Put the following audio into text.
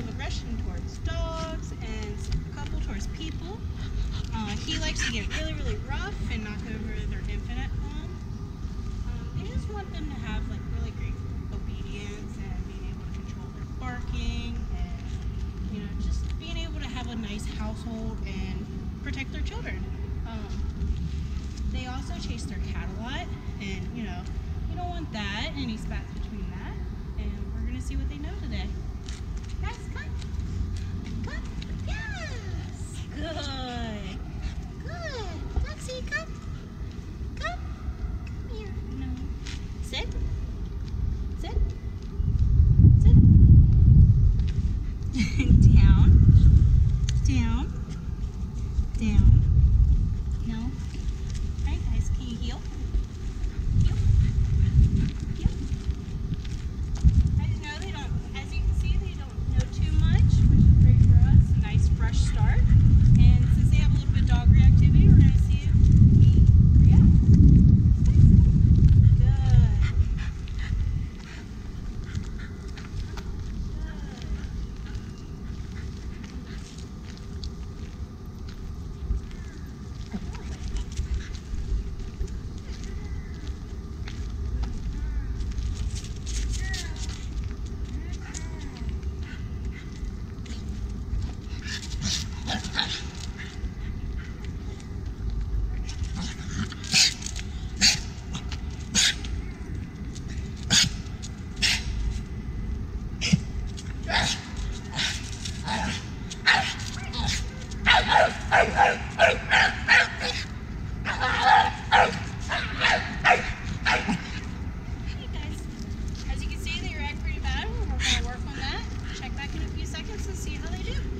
of aggression towards dogs and a couple towards people. Uh, he likes to get really, really rough and knock over their infant at home. Um, I just want them to have like really great obedience and being able to control their barking and you know just being able to have a nice household and protect their children. Um, they also chase their cat a lot and you know you don't want that any spats between that and we're gonna see what they as you can see, they react pretty bad. We're going to work on that. Check back in a few seconds and see how they do.